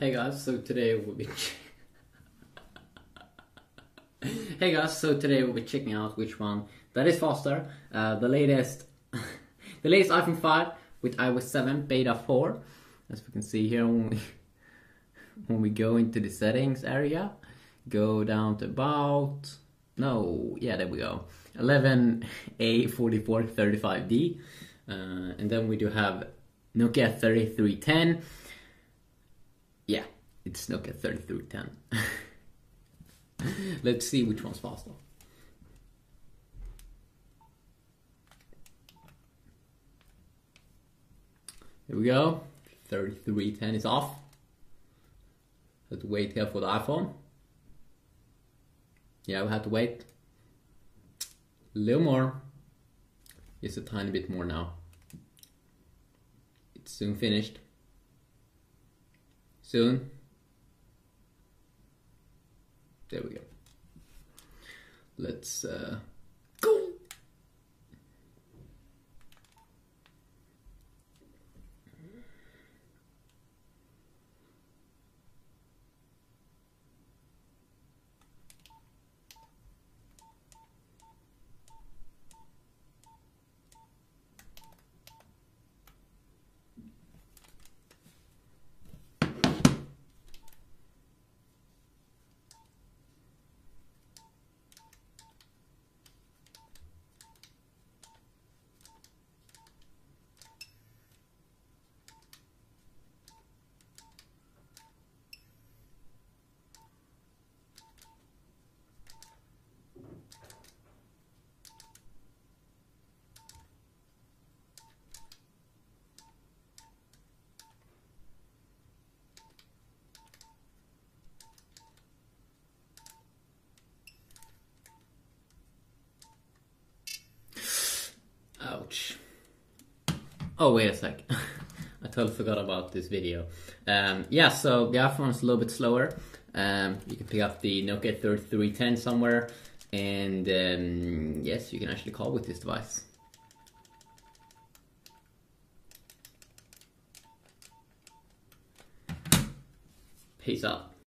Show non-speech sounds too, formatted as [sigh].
Hey guys, so today we'll be Hey guys, so today we'll be checking out which one that is faster. Uh, the latest [laughs] the latest iPhone 5 with iOS 7 beta 4. As we can see here when we when we go into the settings area, go down to about no, yeah, there we go. 11A4435D. Uh, and then we do have Nokia 3310 yeah, it's Nokia 3310. [laughs] Let's see which one's faster. Here we go. 3310 is off. Have to wait here for the iPhone. Yeah, we have to wait. A little more. Just a tiny bit more now. It's soon finished soon. There we go. Let's uh, go. Ouch. Oh, wait a sec. [laughs] I totally forgot about this video. Um, yeah, so the iPhone is a little bit slower. Um, you can pick up the Nokia 3310 somewhere, and um, yes, you can actually call with this device. Peace out.